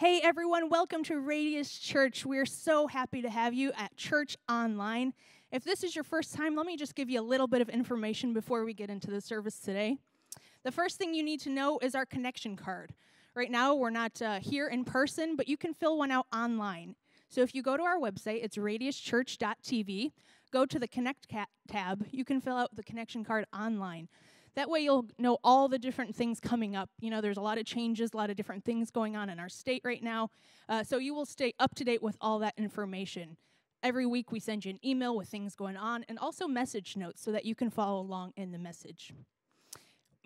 Hey everyone, welcome to Radius Church. We're so happy to have you at Church Online. If this is your first time, let me just give you a little bit of information before we get into the service today. The first thing you need to know is our connection card. Right now, we're not uh, here in person, but you can fill one out online. So if you go to our website, it's radiuschurch.tv, go to the Connect tab, you can fill out the connection card online. That way you'll know all the different things coming up. You know, there's a lot of changes, a lot of different things going on in our state right now. Uh, so you will stay up to date with all that information. Every week we send you an email with things going on and also message notes so that you can follow along in the message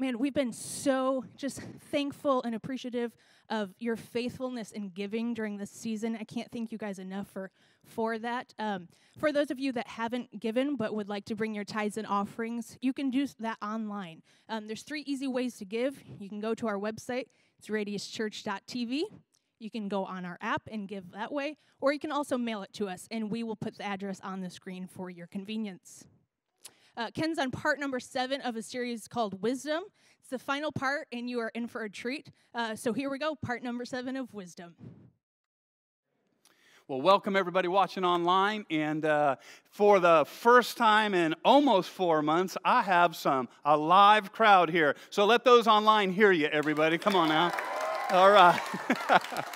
man, we've been so just thankful and appreciative of your faithfulness in giving during this season. I can't thank you guys enough for for that. Um, for those of you that haven't given but would like to bring your tithes and offerings, you can do that online. Um, there's three easy ways to give. You can go to our website. It's radiuschurch.tv. You can go on our app and give that way, or you can also mail it to us, and we will put the address on the screen for your convenience. Uh, Ken's on part number seven of a series called Wisdom. It's the final part, and you are in for a treat. Uh, so here we go, part number seven of Wisdom. Well, welcome everybody watching online. And uh, for the first time in almost four months, I have some a live crowd here. So let those online hear you, everybody. Come on now. All right.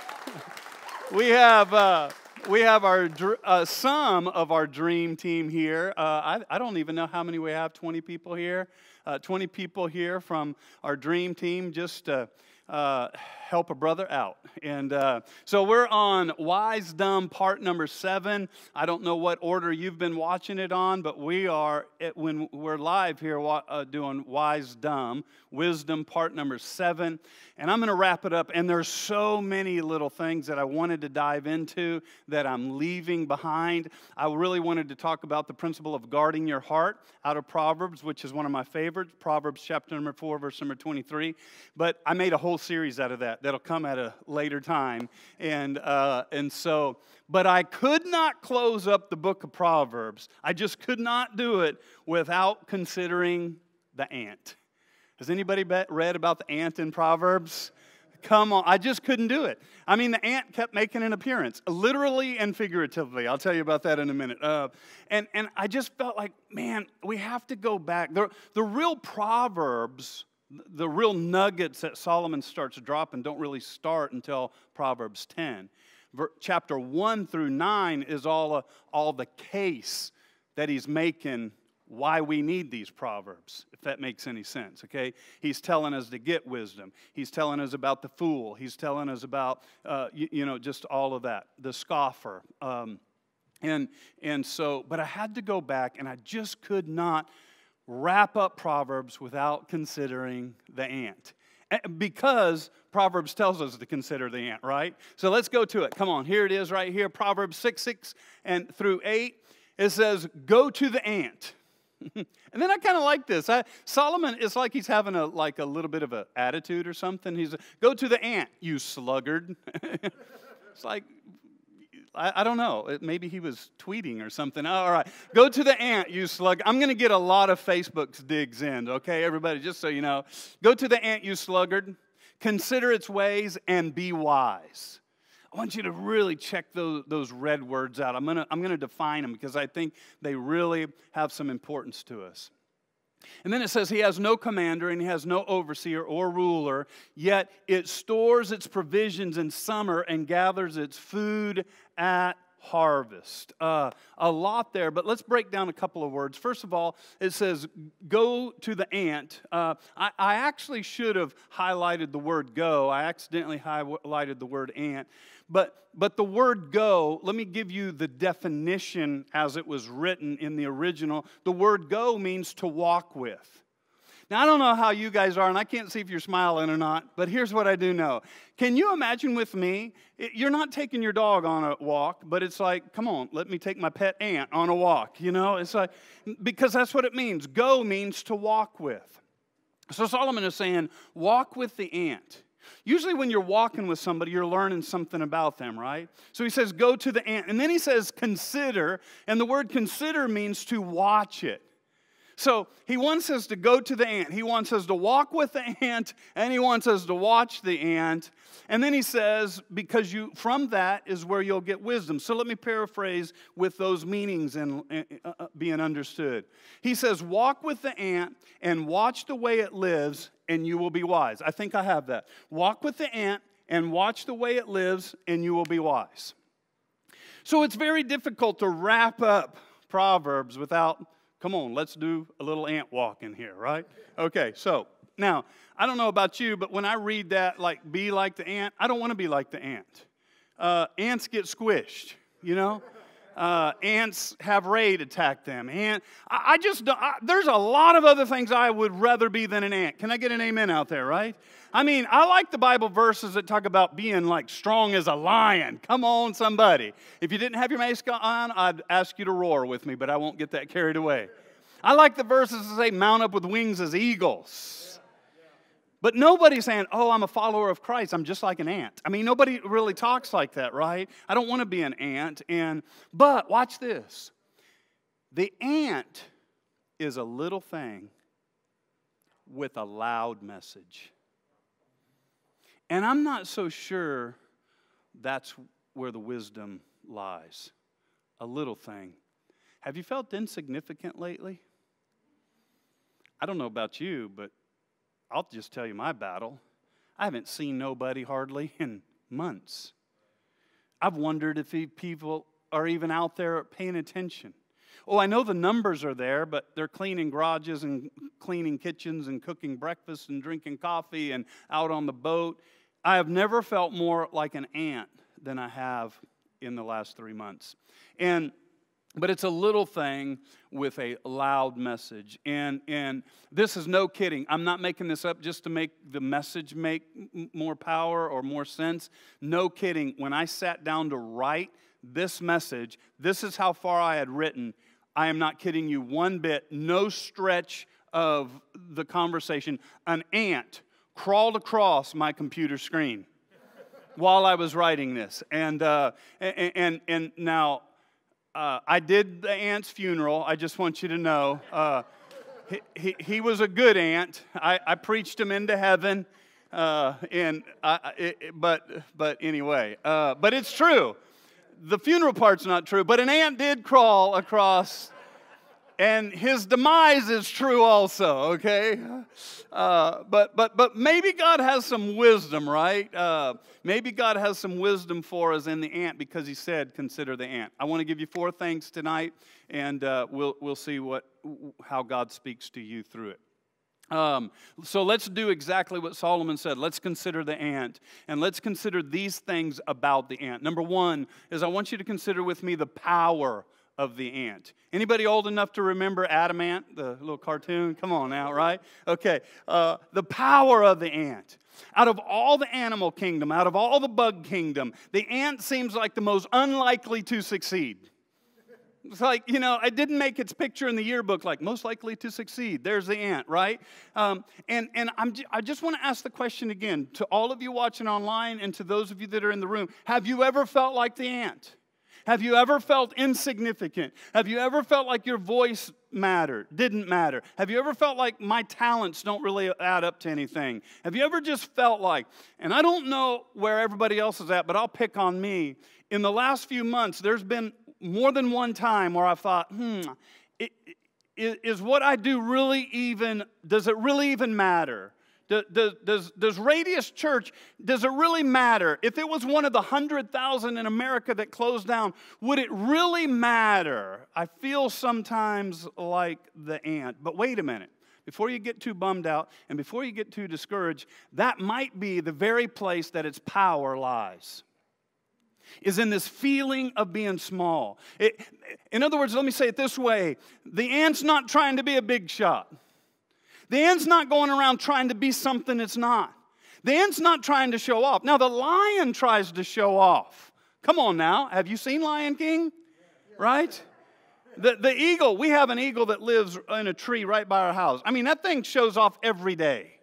we have. We have our uh, some of our dream team here. Uh, I, I, don't even know how many we have 20 people here. Uh, 20 people here from our dream team. Just uh, uh, help a brother out. And uh, so we're on Wise Dumb part number seven. I don't know what order you've been watching it on, but we are, when we're live here uh, doing Wise Dumb, Wisdom part number seven. And I'm going to wrap it up. And there's so many little things that I wanted to dive into that I'm leaving behind. I really wanted to talk about the principle of guarding your heart out of Proverbs, which is one of my favorites, Proverbs chapter number four, verse number 23. But I made a whole series out of that that'll come at a later time. And, uh, and so, but I could not close up the book of Proverbs. I just could not do it without considering the ant. Has anybody read about the ant in Proverbs? Come on, I just couldn't do it. I mean, the ant kept making an appearance, literally and figuratively. I'll tell you about that in a minute. Uh, and, and I just felt like, man, we have to go back. The, the real Proverbs the real nuggets that Solomon starts dropping don't really start until Proverbs 10. Chapter 1 through 9 is all, a, all the case that he's making why we need these proverbs, if that makes any sense, okay? He's telling us to get wisdom. He's telling us about the fool. He's telling us about, uh, you, you, know, just all of that, the scoffer. Um, and, and so, but I had to go back and I just could not wrap up Proverbs without considering the ant. Because Proverbs tells us to consider the ant, right? So let's go to it. Come on, here it is right here Proverbs 6 6 and through 8. It says, Go to the ant. and then I kind of like this. I, Solomon is like he's having a like a little bit of an attitude or something. He's go to the ant, you sluggard. it's like I, I don't know. It, maybe he was tweeting or something. All right. Go to the ant, you slug. I'm going to get a lot of Facebook's digs in, okay, everybody, just so you know. Go to the ant, you sluggard. Consider its ways and be wise. I want you to really check those, those red words out. I'm going to I'm going to define them because I think they really have some importance to us. And then it says he has no commander and he has no overseer or ruler, yet it stores its provisions in summer and gathers its food at harvest. Uh, a lot there, but let's break down a couple of words. First of all, it says, go to the ant. Uh, I, I, actually should have highlighted the word go. I accidentally highlighted the word ant. But, but the word go, let me give you the definition as it was written in the original. The word go means to walk with. Now, I don't know how you guys are, and I can't see if you're smiling or not, but here's what I do know. Can you imagine with me? You're not taking your dog on a walk, but it's like, come on, let me take my pet ant on a walk. You know, it's like, because that's what it means. Go means to walk with. So Solomon is saying, walk with the ant. Usually, when you're walking with somebody, you're learning something about them, right? So he says, go to the ant. And then he says, consider. And the word consider means to watch it. So he wants us to go to the ant. He wants us to walk with the ant, and he wants us to watch the ant. And then he says, because you from that is where you'll get wisdom. So let me paraphrase with those meanings and uh, uh, being understood. He says, walk with the ant and watch the way it lives, and you will be wise. I think I have that. Walk with the ant and watch the way it lives, and you will be wise. So it's very difficult to wrap up Proverbs without Come on, let's do a little ant walk in here, right? Okay, so now, I don't know about you, but when I read that, like, be like the ant, I don't want to be like the ant. Uh, ants get squished, you know? Uh, ants have raid attack them. And I, I just, I, there's a lot of other things I would rather be than an ant. Can I get an amen out there, right? I mean, I like the Bible verses that talk about being like strong as a lion. Come on, somebody. If you didn't have your mask on, I'd ask you to roar with me, but I won't get that carried away. I like the verses that say, mount up with wings as eagles. But nobody's saying, oh, I'm a follower of Christ. I'm just like an ant. I mean, nobody really talks like that, right? I don't want to be an ant. And but watch this. The ant is a little thing with a loud message. And I'm not so sure that's where the wisdom lies. A little thing. Have you felt insignificant lately? I don't know about you, but I'll just tell you my battle. I haven't seen nobody hardly in months. I've wondered if people are even out there paying attention. Oh, I know the numbers are there, but they're cleaning garages and cleaning kitchens and cooking breakfast and drinking coffee and out on the boat. I have never felt more like an ant than I have in the last three months. And but it's a little thing with a loud message. And, and this is no kidding. I'm not making this up just to make the message make more power or more sense. No kidding. When I sat down to write this message, this is how far I had written. I am not kidding you one bit. No stretch of the conversation. An ant crawled across my computer screen while I was writing this. And, uh, and, and, and now, uh, I did the ant's funeral. I just want you to know. Uh, he, he, he, was a good ant. I, I preached him into heaven. Uh, and I, it, but, but anyway, uh, but it's true. The funeral part's not true, but an ant did crawl across and his demise is true also okay? Uh, but but but maybe god has some wisdom right? Uh, maybe god has some wisdom for us in the ant because he said consider the ant. I want to give you four things tonight and uh, we'll we'll see what how god speaks to you through it um, so let's do exactly what Solomon said. Let's consider the ant and let's consider these things about the ant. Number one is I want you to consider with me the power of the ant. Anybody old enough to remember Atom Ant, the little cartoon? Come on now, right? Okay. Uh, the power of the ant. Out of all the animal kingdom, out of all the bug kingdom, the ant seems like the most unlikely to succeed. It's like, you know, it didn't make its picture in the yearbook like most likely to succeed. There's the ant, right? Um, and and I'm, I just want to ask the question again to all of you watching online and to those of you that are in the room Have you ever felt like the ant? Have you ever felt insignificant? Have you ever felt like your voice mattered, didn't matter? Have you ever felt like my talents don't really add up to anything? Have you ever just felt like, and I don't know where everybody else is at, but I'll pick on me. In the last few months, there's been more than one time where I thought, hmm, is what I do really even, does it really even matter? Does, does, does Radius Church, does it really matter? If it was one of the 100,000 in America that closed down, would it really matter? I feel sometimes like the ant. But wait a minute. Before you get too bummed out and before you get too discouraged, that might be the very place that its power lies. Is in this feeling of being small. It, in other words, let me say it this way the ant's not trying to be a big shot. The ant's not going around trying to be something it's not. The ant's not trying to show off. Now, the lion tries to show off. Come on now. Have you seen Lion King? Right? The, the eagle, we have an eagle that lives in a tree right by our house. I mean, that thing shows off every day.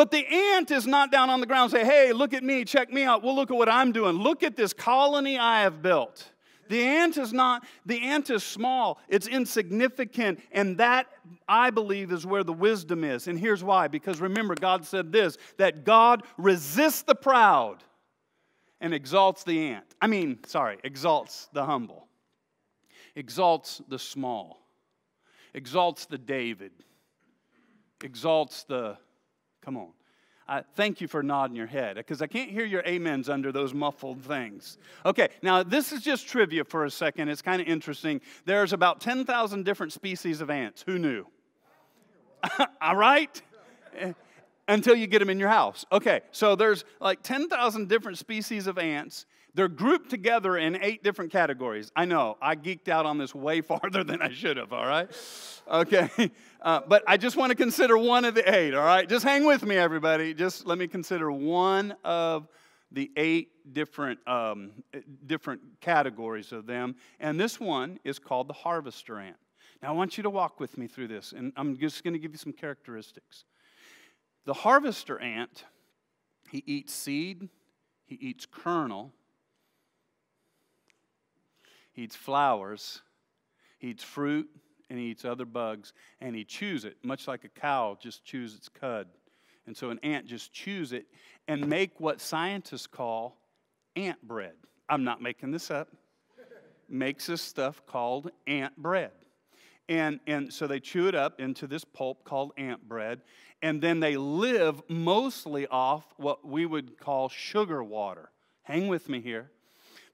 But the ant is not down on the ground say, hey, look at me, check me out. Well, look at what I'm doing. Look at this colony I have built. The ant is not, the ant is small, it's insignificant, and that, I believe, is where the wisdom is. And here's why because remember, God said this that God resists the proud and exalts the ant. I mean, sorry, exalts the humble, exalts the small, exalts the David, exalts the, come on. I thank you for nodding your head because I can't hear your amens under those muffled things. Okay, now this is just trivia for a second. It's kind of interesting. There's about 10,000 different species of ants. Who knew? All right? Eh, until you get them in your house. Okay, so there's like 10,000 different species of ants. They're grouped together in eight different categories. I know, I geeked out on this way farther than I should have, all right? Okay, uh, but I just want to consider one of the eight, all right? Just hang with me, everybody. Just let me consider one of the eight different, um, different categories of them. And this one is called the harvester ant. Now, I want you to walk with me through this, and I'm just going to give you some characteristics. The harvester ant, he eats seed, he eats kernel, he eats flowers, he eats fruit, and he eats other bugs, and he chews it, much like a cow just chews its cud. And so an ant just chews it and make what scientists call ant bread. I'm not making this up. Makes this stuff called ant bread. And, and so they chew it up into this pulp called ant bread, and then they live mostly off what we would call sugar water. Hang with me here.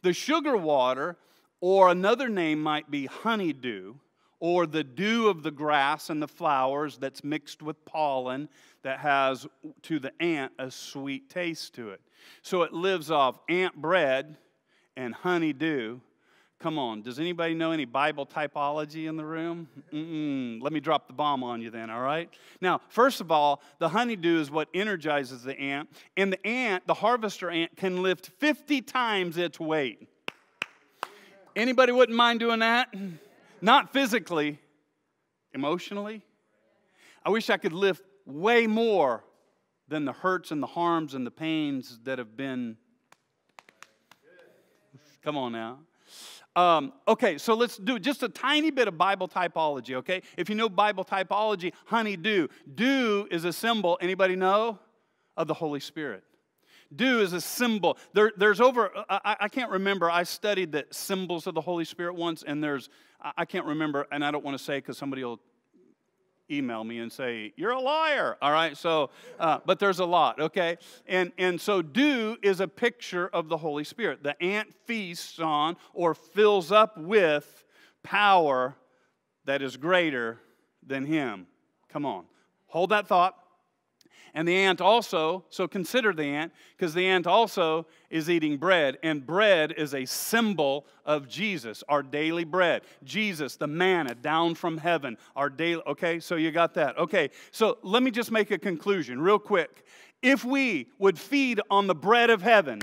The sugar water, or another name might be honeydew, or the dew of the grass and the flowers that's mixed with pollen that has to the ant a sweet taste to it. So it lives off ant bread and honeydew. Come on, does anybody know any Bible typology in the room? Mm-mm. Let me drop the bomb on you then, all right? Now, first of all, the honeydew is what energizes the ant, and the ant, the harvester ant, can lift 50 times its weight. Anybody wouldn't mind doing that? Not physically, emotionally. I wish I could lift way more than the hurts and the harms and the pains that have been. Come on now. Um, okay, so let's do just a tiny bit of Bible typology, okay? If you know Bible typology, honeydew. Dew is a symbol, anybody know? Of the Holy Spirit. Dew is a symbol. There, there's over, I, I, can't remember, I studied the symbols of the Holy Spirit once, and there's, I can't remember, and I don't want to say because somebody will email me and say, You're a liar. All right, so, uh, but there's a lot, okay? And, and so, dew is a picture of the Holy Spirit. The ant feasts on or fills up with power that is greater than him. Come on, hold that thought. And the ant also, so consider the ant, because the ant also is eating bread, and bread is a symbol of Jesus, our daily bread. Jesus, the manna down from heaven, our daily, okay, so you got that. Okay, so let me just make a conclusion real quick. If we would feed on the bread of heaven,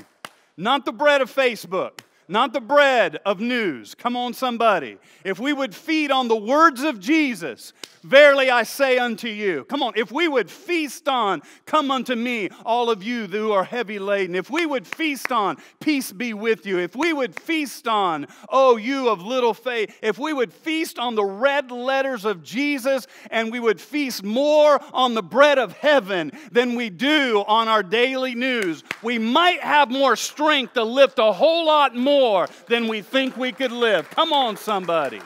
not the bread of Facebook, not the bread of news. Come on, somebody. If we would feed on the words of Jesus, verily I say unto you. Come on, if we would feast on, come unto me, all of you who are heavy laden. If we would feast on, peace be with you. If we would feast on, oh, you of little faith. If we would feast on the red letters of Jesus and we would feast more on the bread of heaven than we do on our daily news, we might have more strength to lift a whole lot more more than we think we could live. Come on, somebody.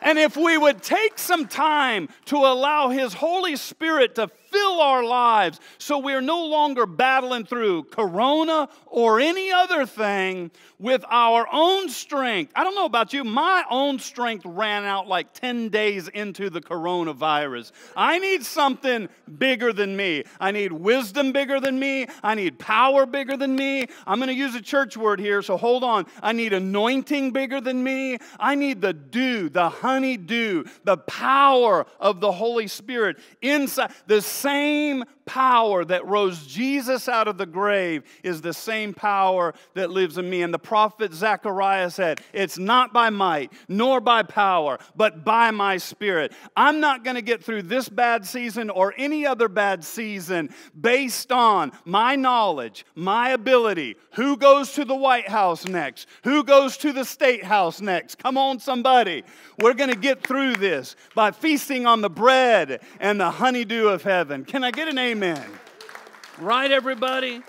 And if we would take some time to allow His Holy Spirit to fill our lives so we're no longer battling through corona or any other thing with our own strength. I don't know about you, my own strength ran out like 10 days into the coronavirus. I need something bigger than me. I need wisdom bigger than me. I need power bigger than me. I'm going to use a church word here, so hold on. I need anointing bigger than me. I need the dew, the honey dew, the power of the Holy Spirit inside. The same power that rose Jesus out of the grave is the same power that lives in me. And the prophet Zechariah said, It's not by might nor by power, but by my spirit. I'm not going to get through this bad season or any other bad season based on my knowledge, my ability, who goes to the White House next, who goes to the State House next. Come on, somebody. We're going to get through this by feasting on the bread and the honeydew of heaven. Can I get an amen? Amen. Right, everybody?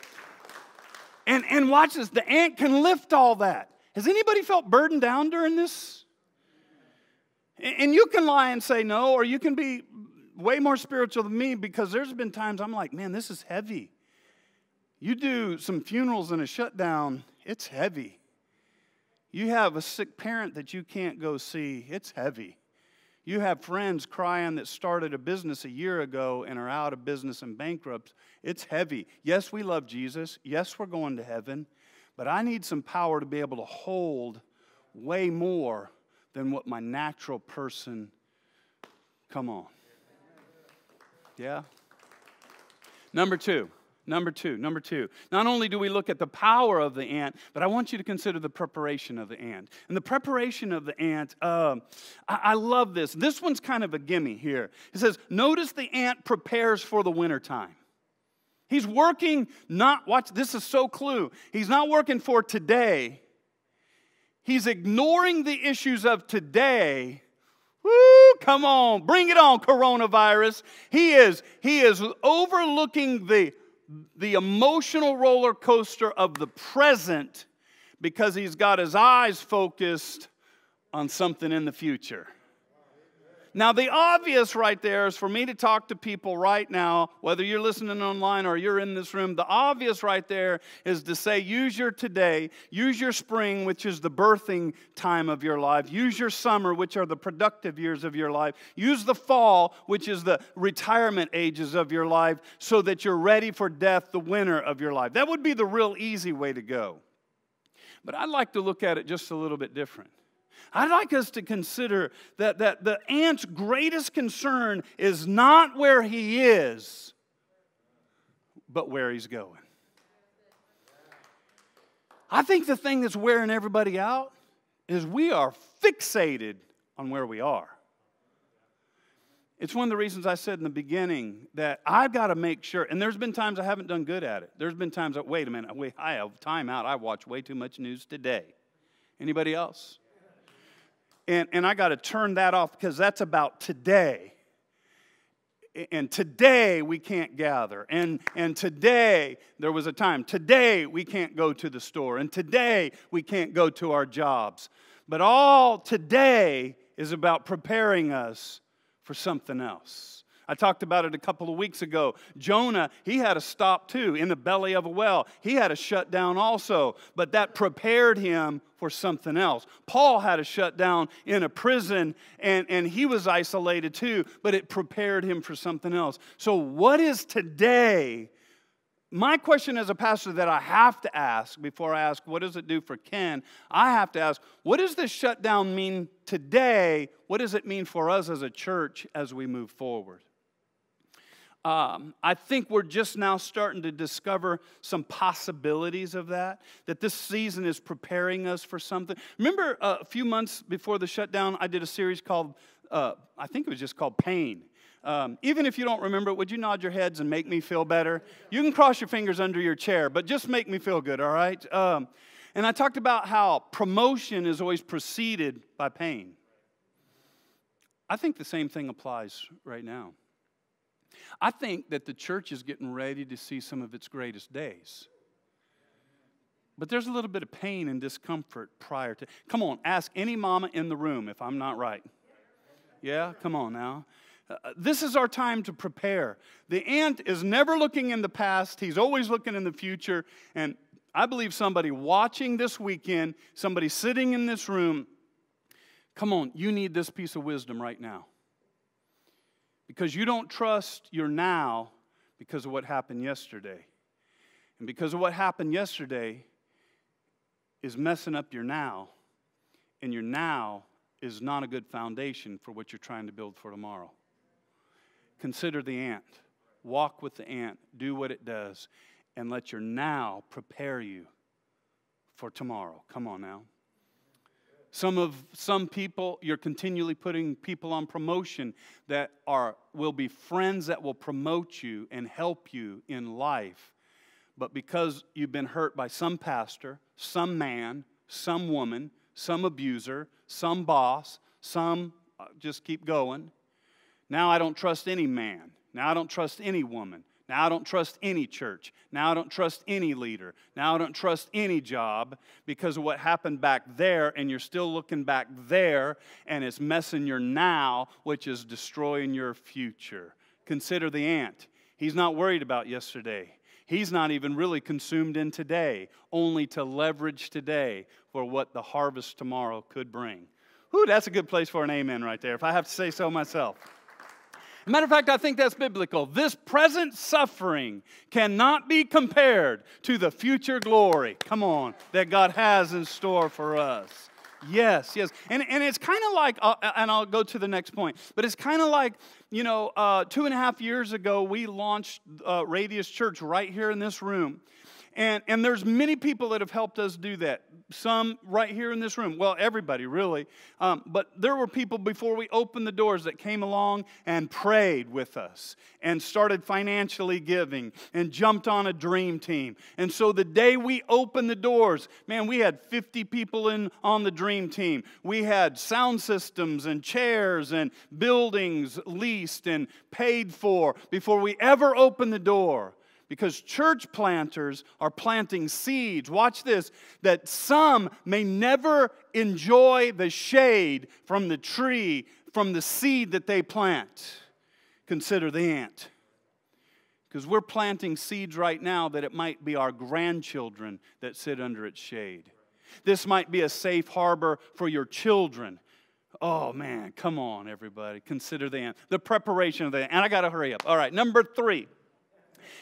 And, and watch this the ant can lift all that. Has anybody felt burdened down during this? And you can lie and say no, or you can be way more spiritual than me because there's been times I'm like, man, this is heavy. You do some funerals and a shutdown, it's heavy. You have a sick parent that you can't go see, it's heavy. You have friends crying that started a business a year ago and are out of business and bankrupt. It's heavy. Yes, we love Jesus. Yes, we're going to heaven. But I need some power to be able to hold way more than what my natural person. Come on. Yeah? Number two, Number two, number two. Not only do we look at the power of the ant, but I want you to consider the preparation of the ant. And the preparation of the ant, uh, I, I love this. This one's kind of a gimme here. It says, Notice the ant prepares for the wintertime. He's working not, watch, this is so clue. He's not working for today. He's ignoring the issues of today. Woo, come on, bring it on, coronavirus. He is, he is overlooking the the emotional roller coaster of the present because he's got his eyes focused on something in the future. Now, the obvious right there is for me to talk to people right now, whether you're listening online or you're in this room, the obvious right there is to say, use your today, use your spring, which is the birthing time of your life, use your summer, which are the productive years of your life, use the fall, which is the retirement ages of your life, so that you're ready for death, the winter of your life. That would be the real easy way to go. But I'd like to look at it just a little bit different. I'd like us to consider that, that the ant's greatest concern is not where he is, but where he's going. I think the thing that's wearing everybody out is we are fixated on where we are. It's one of the reasons I said in the beginning that I've got to make sure, and there's been times I haven't done good at it. There's been times that, wait a minute, wait, I have time out. I watch way too much news today. Anybody else? And, and I got to turn that off because that's about today. And today we can't gather. And, and today there was a time. Today we can't go to the store. And today we can't go to our jobs. But all today is about preparing us for something else. I talked about it a couple of weeks ago. Jonah, he had a stop too in the belly of a well. He had a shut down also, but that prepared him for something else. Paul had a shut down in a prison and, and he was isolated too, but it prepared him for something else. So, what is today? My question as a pastor that I have to ask before I ask, what does it do for Ken? I have to ask, what does this shutdown mean today? What does it mean for us as a church as we move forward? Um, I think we're just now starting to discover some possibilities of that, that this season is preparing us for something. Remember uh, a few months before the shutdown, I did a series called, uh, I think it was just called Pain. Um, even if you don't remember, it, would you nod your heads and make me feel better? You can cross your fingers under your chair, but just make me feel good, all right? Um, and I talked about how promotion is always preceded by pain. I think the same thing applies right now. I think that the church is getting ready to see some of its greatest days. But there's a little bit of pain and discomfort prior to. Come on, ask any mama in the room if I'm not right. Yeah, come on now. Uh, this is our time to prepare. The ant is never looking in the past, he's always looking in the future. And I believe somebody watching this weekend, somebody sitting in this room, come on, you need this piece of wisdom right now because you don't trust your now because of what happened yesterday. And because of what happened yesterday is messing up your now, and your now is not a good foundation for what you're trying to build for tomorrow. Consider the ant. Walk with the ant. Do what it does. And let your now prepare you for tomorrow. Come on now. Some of some people, you're continually putting people on promotion that are will be friends that will promote you and help you in life. But because you've been hurt by some pastor, some man, some woman, some abuser, some boss, some uh, just keep going. Now I don't trust any man. Now I don't trust any woman. Now I don't trust any church. Now I don't trust any leader. Now I don't trust any job because of what happened back there, and you're still looking back there, and it's messing your now, which is destroying your future. Consider the ant. He's not worried about yesterday. He's not even really consumed in today, only to leverage today for what the harvest tomorrow could bring. Whew, that's a good place for an amen right there, if I have to say so myself. Matter of fact, I think that's biblical. This present suffering cannot be compared to the future glory, come on, that God has in store for us. Yes, yes. And, and it's kind of like, uh, and I'll go to the next point, but it's kind of like, you know, uh, two and a half years ago, we launched uh, Radius Church right here in this room. And, and there's many people that have helped us do that. Some right here in this room. Well, everybody, really. Um, but there were people before we opened the doors that came along and prayed with us and started financially giving and jumped on a dream team. And so the day we opened the doors, man, we had 50 people in on the dream team. We had sound systems and chairs and buildings leased and paid for before we ever opened the door because church planters are planting seeds. Watch this that some may never enjoy the shade from the tree, from the seed that they plant. Consider the ant. Because we're planting seeds right now that it might be our grandchildren that sit under its shade. This might be a safe harbor for your children. Oh man, come on, everybody. Consider the ant. The preparation of the ant. And I got to hurry up. All right, number three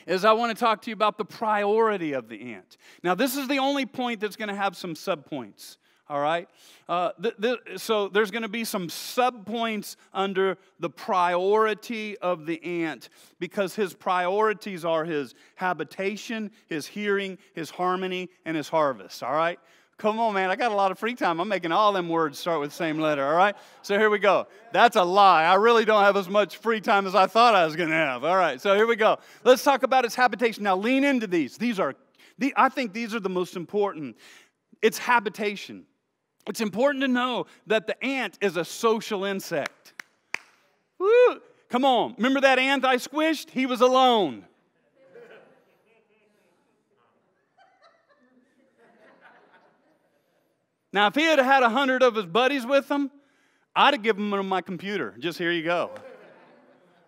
is I want to talk to you about the priority of the ant. Now, this is the only point that's going to have some subpoints. All right? Uh, th- th- so there's going to be some subpoints under the priority of the ant because his priorities are his habitation, his hearing, his harmony, and his harvest. All right? Come on, man. I got a lot of free time. I'm making all them words start with the same letter, all right? So here we go. That's a lie. I really don't have as much free time as I thought I was going to have. All right, so here we go. Let's talk about its habitation. Now, lean into these. These are, the, I think these are the most important. Its habitation. It's important to know that the ant is a social insect. Woo! Come on. Remember that ant I squished? He was alone. Now, if he had had a hundred of his buddies with him, I'd have given him my computer. Just here you go.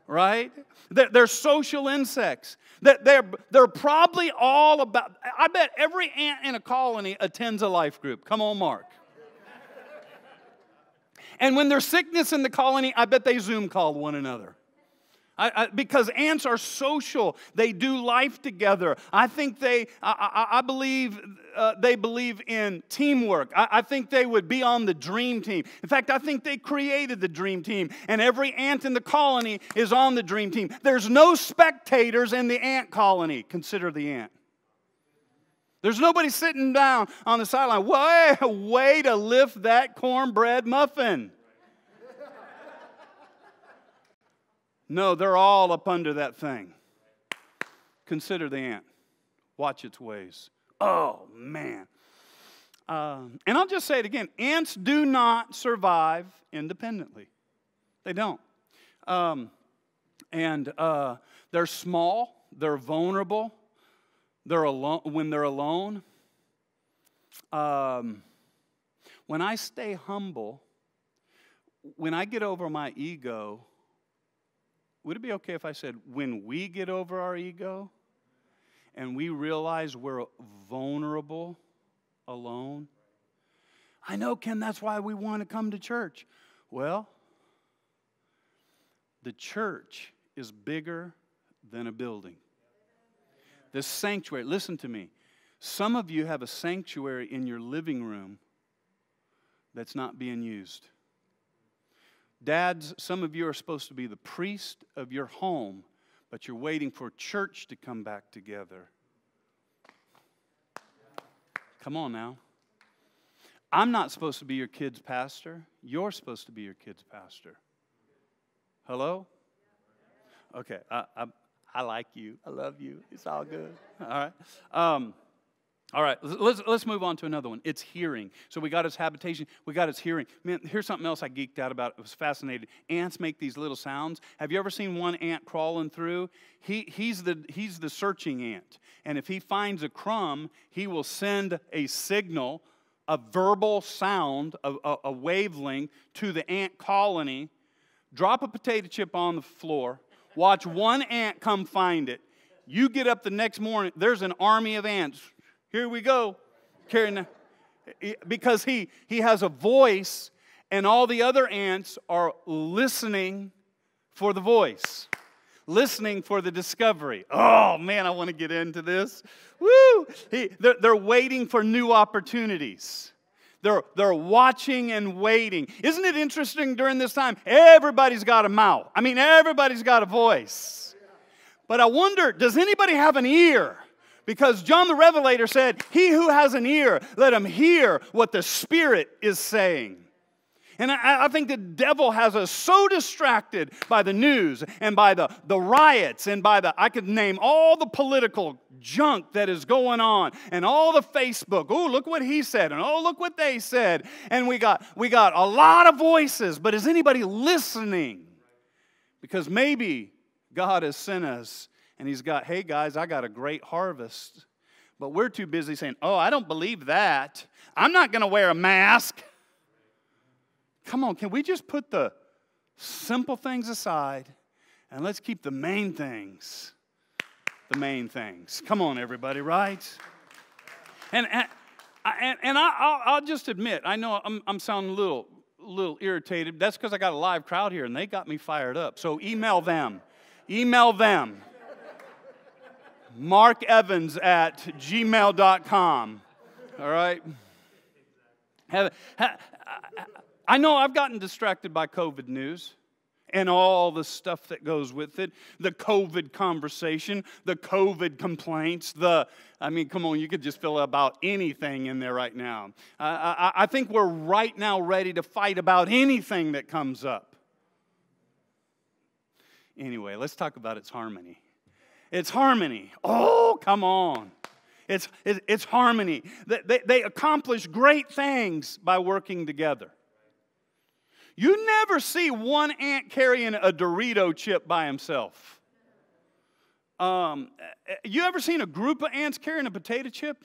Right? They're, they're social insects. They're, they're probably all about, I bet every ant in a colony attends a life group. Come on, Mark. And when there's sickness in the colony, I bet they Zoom call one another. I, I, because ants are social. They do life together. I think they, I, I believe uh, they believe in teamwork. I, think they would be on the dream team. In fact, I think they created the dream team, and every ant in the colony is on the dream team. There's no spectators in the ant colony. Consider the ant. There's nobody sitting down on the sideline. Way, way to lift that cornbread muffin. No, they're all up under that thing. Consider the ant. Watch its ways. Oh, man. Uh, and I'll just say it again ants do not survive independently, they don't. Um, and uh, they're small, they're vulnerable, they're alone when they're alone. Um, when I stay humble, when I get over my ego, would it be okay if I said, when we get over our ego and we realize we're vulnerable alone? I know, Ken, that's why we want to come to church. Well, the church is bigger than a building. The sanctuary, listen to me. Some of you have a sanctuary in your living room that's not being used. Dads, some of you are supposed to be the priest of your home, but you're waiting for church to come back together. Come on now. I'm not supposed to be your kid's pastor. You're supposed to be your kid's pastor. Hello? Okay, I, I, I like you. I love you. It's all good. All right. Um, all right, let's, let's move on to another one. It's hearing. So we got his habitation, we got his hearing. Man, here's something else I geeked out about. It was fascinating. Ants make these little sounds. Have you ever seen one ant crawling through? He, he's, the, he's the searching ant. And if he finds a crumb, he will send a signal, a verbal sound, a, a, a wavelength to the ant colony. Drop a potato chip on the floor. Watch one ant come find it. You get up the next morning, there's an army of ants here we go. Carrying because he, he has a voice, and all the other ants are listening for the voice, listening for the discovery. Oh man, I want to get into this. Woo! He, they're, they're waiting for new opportunities. They're, they're watching and waiting. Isn't it interesting during this time? Everybody's got a mouth. I mean, everybody's got a voice. But I wonder does anybody have an ear? Because John the Revelator said, He who has an ear, let him hear what the Spirit is saying. And I, I, think the devil has us so distracted by the news and by the, the riots and by the, I could name all the political junk that is going on and all the Facebook. Oh, look what he said and oh, look what they said. And we got, we got a lot of voices, but is anybody listening? Because maybe God has sent us and he's got, hey guys, I got a great harvest. But we're too busy saying, oh, I don't believe that. I'm not going to wear a mask. Come on, can we just put the simple things aside and let's keep the main things the main things? Come on, everybody, right? And, and, and, I, will just admit, I know I'm, I'm sounding a little, little irritated. That's because I got a live crowd here and they got me fired up. So email them. Email them. Mark Evans at gmail.com. All right? I know I've gotten distracted by COVID news and all the stuff that goes with it the COVID conversation, the COVID complaints, the, I mean, come on, you could just fill about anything in there right now. I think we're right now ready to fight about anything that comes up. Anyway, let's talk about its harmony. It's harmony. Oh, come on. It's, it's, harmony. They, they, they accomplish great things by working together. You never see one ant carrying a Dorito chip by himself. Um, you ever seen a group of ants carrying a potato chip?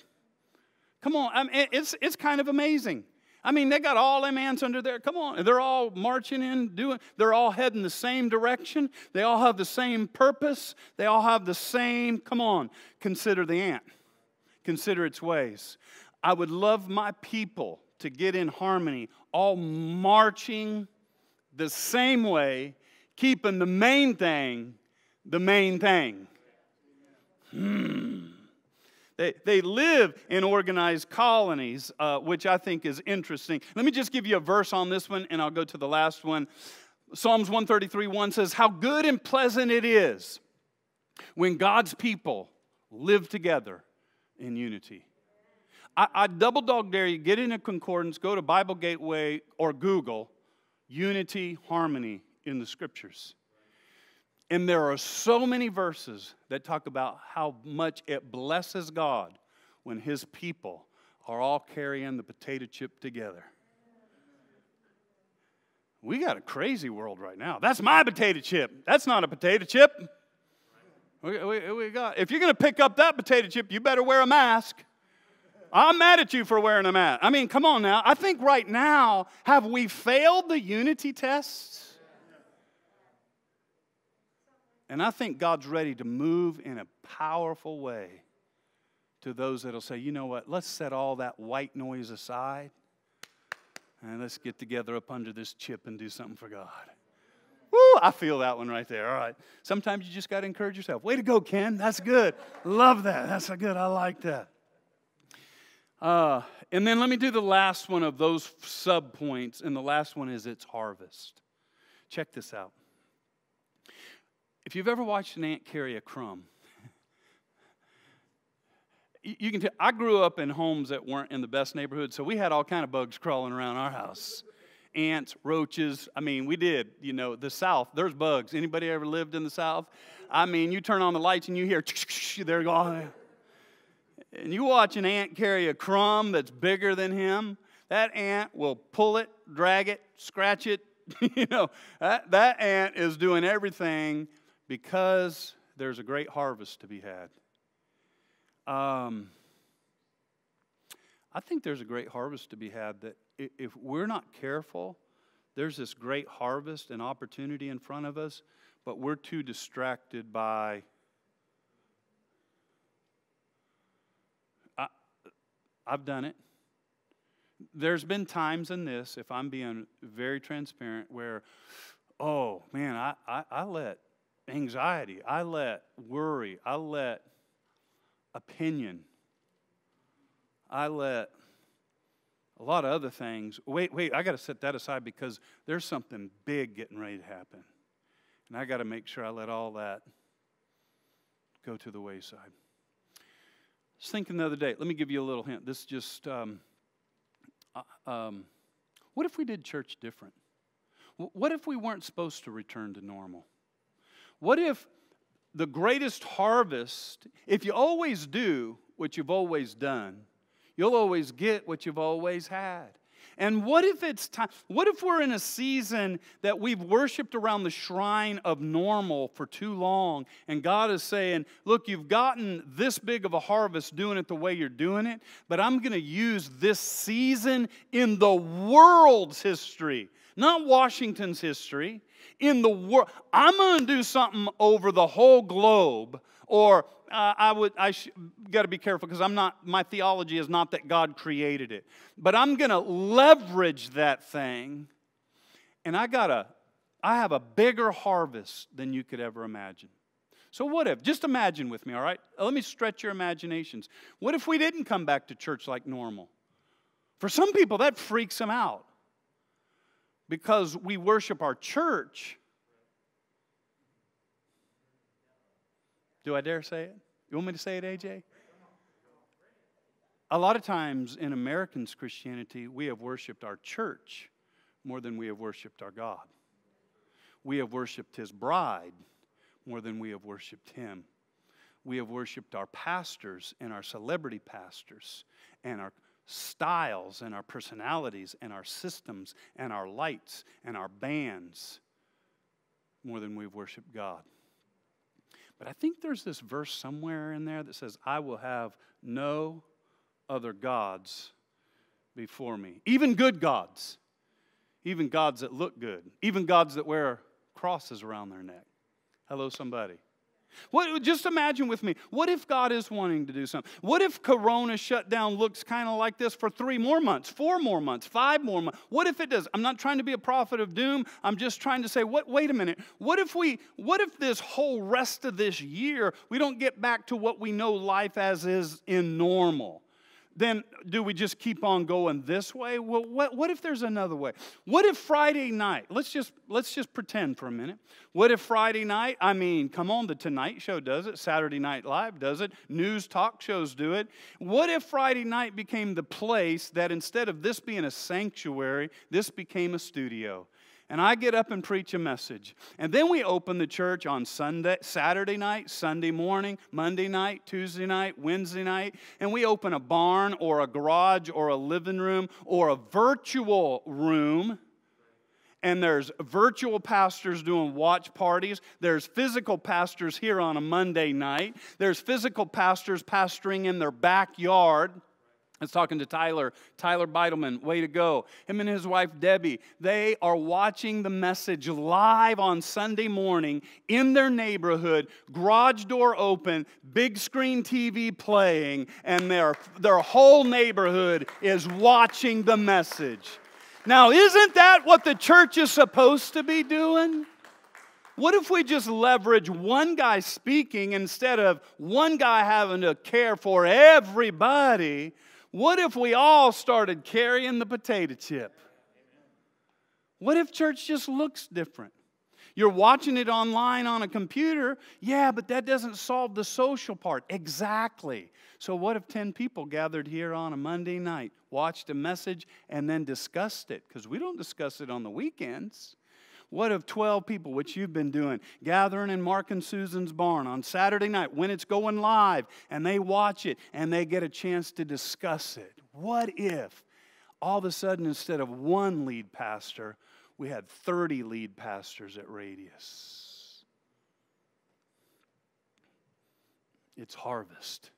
Come on, I mean, it's, it's kind of amazing. I mean, they got all them ants under there. Come on. They're all marching in, doing, they're all heading the same direction. They all have the same purpose. They all have the same, come on, consider the ant. Consider its ways. I would love my people to get in harmony, all marching the same way, keeping the main thing the main thing. Hmm. They, they live in organized colonies, uh, which I think is interesting. Let me just give you a verse on this one, and I'll go to the last one. Psalms 133 1 says, How good and pleasant it is when God's people live together in unity. I, I double dog dare you, get in a concordance, go to Bible Gateway or Google unity, harmony in the scriptures. And there are so many verses that talk about how much it blesses God when His people are all carrying the potato chip together. We got a crazy world right now. That's my potato chip. That's not a potato chip. We, we, we got, if you're going to pick up that potato chip, you better wear a mask. I'm mad at you for wearing a mask. I mean, come on now. I think right now, have we failed the unity test? And I think God's ready to move in a powerful way to those that'll say, you know what, let's set all that white noise aside and let's get together up under this chip and do something for God. Woo, I feel that one right there. All right. Sometimes you just got to encourage yourself. Way to go, Ken. That's good. Love that. That's a good. I like that. Uh, and then let me do the last one of those sub points. And the last one is its harvest. Check this out. If you've ever watched an ant carry a crumb, you can tell I grew up in homes that weren't in the best neighborhood, so we had all kind of bugs crawling around our house. Ants, roaches. I mean, we did. You know, the South. There's bugs. Anybody ever lived in the South? I mean, you turn on the lights and you hear they're gone. And you watch an ant carry a crumb that's bigger than him. That ant will pull it, drag it, scratch it. you know, that, that ant is doing everything because there's a great harvest to be had. Um, I think there's a great harvest to be had that if we're not careful, there's this great harvest and opportunity in front of us, but we're too distracted by. I, I've done it. There's been times in this, if I'm being very transparent, where, oh man, I, I, I let anxiety, I let worry, I let opinion. I let a lot of other things. Wait, wait, I got to set that aside because there's something big getting ready to happen. And I got to make sure I let all that go to the wayside. I was thinking the other day, let me give you a little hint. This just, um, uh, um, what if we did church different? What if we weren't supposed to return to normal? What if the greatest harvest, if you always do what you've always done, you'll always get what you've always had. And what if it's time? What if we're in a season that we've worshiped around the shrine of normal for too long, and God is saying, Look, you've gotten this big of a harvest doing it the way you're doing it, but I'm going to use this season in the world's history, not Washington's history, in the world. I'm going to do something over the whole globe. Or uh, I would, I sh- got to be careful because I'm not, my theology is not that God created it. But I'm going to leverage that thing. And I got a, I have a bigger harvest than you could ever imagine. So, what if, just imagine with me, all right? Let me stretch your imaginations. What if we didn't come back to church like normal? For some people, that freaks them out because we worship our church. Do I dare say it? You want me to say it, AJ? A lot of times in Americans' Christianity, we have worshiped our church more than we have worshiped our God. We have worshiped His bride more than we have worshiped Him. We have worshiped our pastors and our celebrity pastors and our styles and our personalities and our systems and our lights and our bands more than we've worshiped God. But I think there's this verse somewhere in there that says, I will have no other gods before me. Even good gods. Even gods that look good. Even gods that wear crosses around their neck. Hello, somebody. What, just imagine with me, what if God is wanting to do something? What if Corona shutdown looks kind of like this for three more months, four more months, five more months? What if it does? I'm not trying to be a prophet of doom. I'm just trying to say, what, wait a minute. What if we, what if this whole rest of this year, we don't get back to what we know life as is in normal? Then do we just keep on going this way? Well, what, what if there's another way? What if Friday night, let's just, let's just pretend for a minute. What if Friday night, I mean, come on, the Tonight Show does it, Saturday Night Live does it, news talk shows do it. What if Friday night became the place that instead of this being a sanctuary, this became a studio? And I get up and preach a message. And then we open the church on Sunday, Saturday night, Sunday morning, Monday night, Tuesday night, Wednesday night, and we open a barn or a garage or a living room or a virtual room. And there's virtual pastors doing watch parties. There's physical pastors here on a Monday night. There's physical pastors pastoring in their backyard. I was talking to Tyler, Tyler Beidelman, way to go. Him and his wife Debbie, they are watching the message live on Sunday morning in their neighborhood, garage door open, big screen TV playing, and their, their whole neighborhood is watching the message. Now, isn't that what the church is supposed to be doing? What if we just leverage one guy speaking instead of one guy having to care for everybody? What if we all started carrying the potato chip? What if church just looks different? You're watching it online on a computer. Yeah, but that doesn't solve the social part. Exactly. So, what if 10 people gathered here on a Monday night, watched a message, and then discussed it? Because we don't discuss it on the weekends. What if 12 people, which you've been doing, gathering in Mark and Susan's barn on Saturday night when it's going live, and they watch it and they get a chance to discuss it? What if all of a sudden, instead of one lead pastor, we had 30 lead pastors at Radius. It's harvest.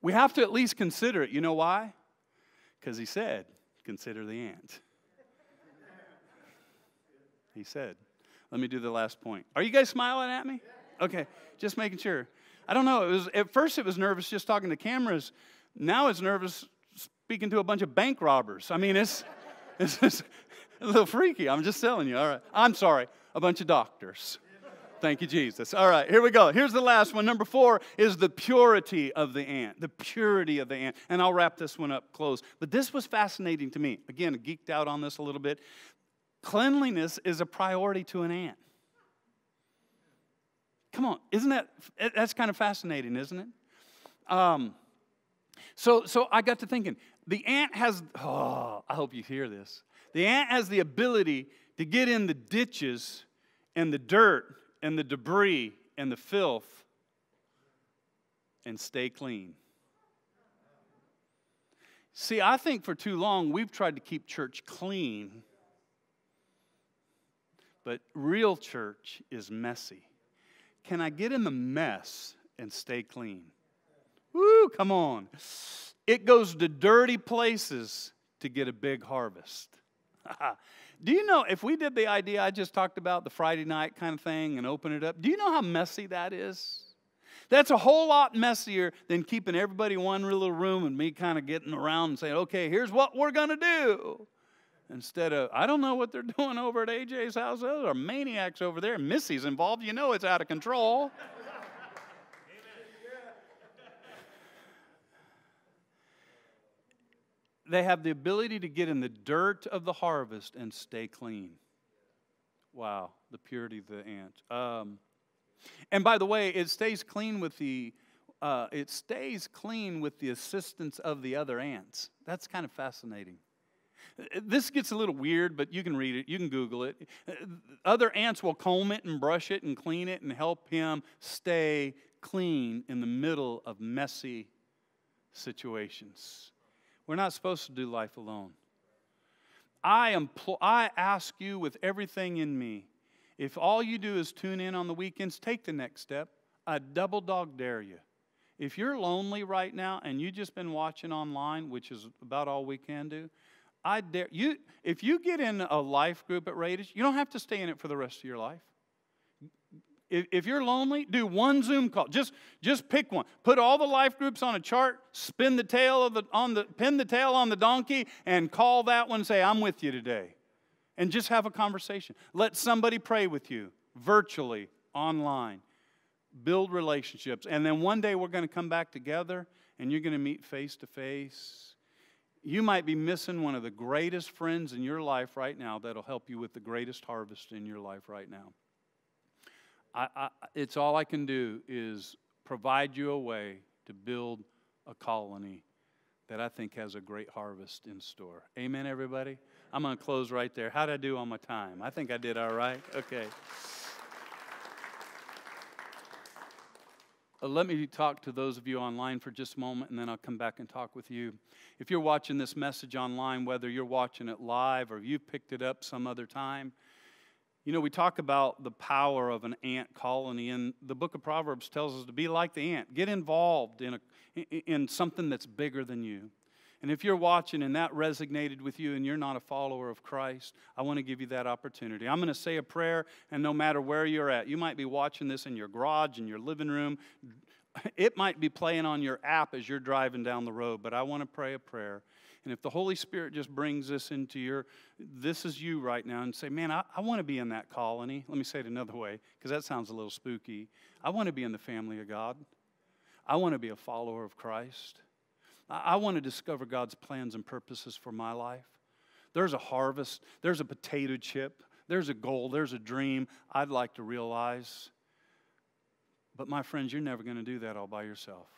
We have to at least consider it. You know why? Because he said, consider the ant. He said. Let me do the last point. Are you guys smiling at me? Okay, just making sure. I don't know. It was at first it was nervous just talking to cameras. Now it's nervous speaking to a bunch of bank robbers. I mean, it's, it's, it's a little freaky. I'm just telling you. All right. I'm sorry. A bunch of doctors. Thank you, Jesus. All right, here we go. Here's the last one. Number four is the purity of the ant. The purity of the ant. And I'll wrap this one up close. But this was fascinating to me. Again, geeked out on this a little bit. Cleanliness is a priority to an ant. Come on, isn't that that's kind of fascinating, isn't it? Um, so, so I got to thinking. The ant has. Oh, I hope you hear this. The ant has the ability to get in the ditches and the dirt and the debris and the filth and stay clean. See, I think for too long we've tried to keep church clean, but real church is messy. Can I get in the mess and stay clean? Woo, come on. It goes to dirty places to get a big harvest. do you know if we did the idea I just talked about, the Friday night kind of thing, and open it up, do you know how messy that is? That's a whole lot messier than keeping everybody in one little room and me kind of getting around and saying, okay, here's what we're going to do. Instead of, I don't know what they're doing over at AJ's house. Those are maniacs over there. Missy's involved. You know it's out of control. they have the ability to get in the dirt of the harvest and stay clean. Wow, the purity of the ant. Um, and by the way, it stays clean with the uh, it stays clean with the assistance of the other ants. That's kind of fascinating. This gets a little weird, but you can read it. You can Google it. Other ants will comb it and brush it and clean it and help him stay clean in the middle of messy situations. We're not supposed to do life alone. I, impl- I ask you with everything in me, if all you do is tune in on the weekends, take the next step. I double dog dare you. If you're lonely right now and you've just been watching online, which is about all we can do, I dare you. If you get in a life group at Radius, you don't have to stay in it for the rest of your life. If, if you're lonely, do one Zoom call. Just, just pick one. Put all the life groups on a chart, spin the tail of the, on the, pin the tail on the donkey, and call that one say, I'm with you today. And just have a conversation. Let somebody pray with you virtually, online. Build relationships. And then one day we're going to come back together and you're going to meet face to face. You might be missing one of the greatest friends in your life right now that'll help you with the greatest harvest in your life right now. I, I, it's all I can do is provide you a way to build a colony that I think has a great harvest in store. Amen, everybody? I'm going to close right there. How did I do on my time? I think I did all right. Okay. Uh, let me talk to those of you online for just a moment and then I'll come back and talk with you. If you're watching this message online, whether you're watching it live or you've picked it up some other time, you know, we talk about the power of an ant colony, and the book of Proverbs tells us to be like the ant. Get involved in, a, in something that's bigger than you. And if you're watching and that resonated with you and you're not a follower of Christ, I want to give you that opportunity. I'm going to say a prayer, and no matter where you're at, you might be watching this in your garage, in your living room. It might be playing on your app as you're driving down the road, but I want to pray a prayer. And if the Holy Spirit just brings this into your, this is you right now, and say, man, I, I want to be in that colony. Let me say it another way, because that sounds a little spooky. I want to be in the family of God. I want to be a follower of Christ. I, want to discover God's plans and purposes for my life. There's a harvest, there's a potato chip There's a goal, there's a dream I'd like to realize. But my friends, you're never going to do that all by yourself.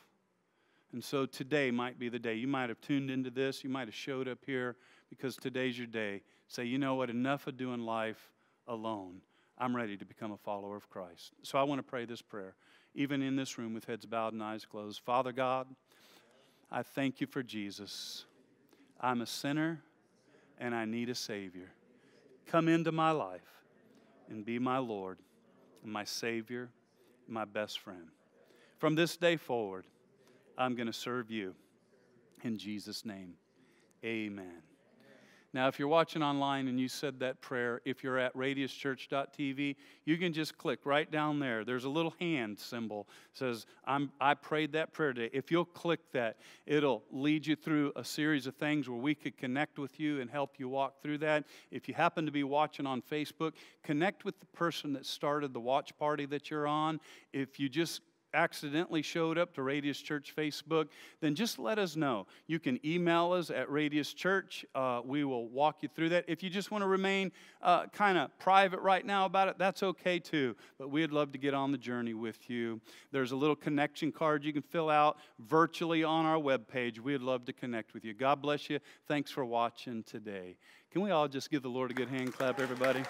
And so today might be the day. You might have tuned into this, you might have showed up here because today's your day. Say, you know what, enough of doing life alone. I'm ready to become a follower of Christ. So I want to pray this prayer, even in this room with heads bowed and eyes closed. Father God, I thank you for Jesus. I'm a sinner and I need a Savior. Come into my life and be my Lord, my Savior, my best friend. From this day forward, I'm going to serve you. In Jesus' name, amen. Now, if you're watching online and you said that prayer, if you're at radiuschurch.tv, you can just click right down there. There's a little hand symbol says, I prayed that prayer today. If you'll click that, it'll lead you through a series of things where we could connect with you and help you walk through that. If you happen to be watching on Facebook, connect with the person that started the watch party that you're on. If you just accidentally showed up to Radius Church Facebook, then just let us know. You can email us at Radius Church. Uh, we will walk you through that. If you just want to remain uh, kind of private right now about it, that's okay too. But we'd love to get on the journey with you. There's a little connection card you can fill out virtually on our webpage. We'd love to connect with you. God bless you. Thanks for watching today. Can we all just give the Lord a good hand clap, everybody?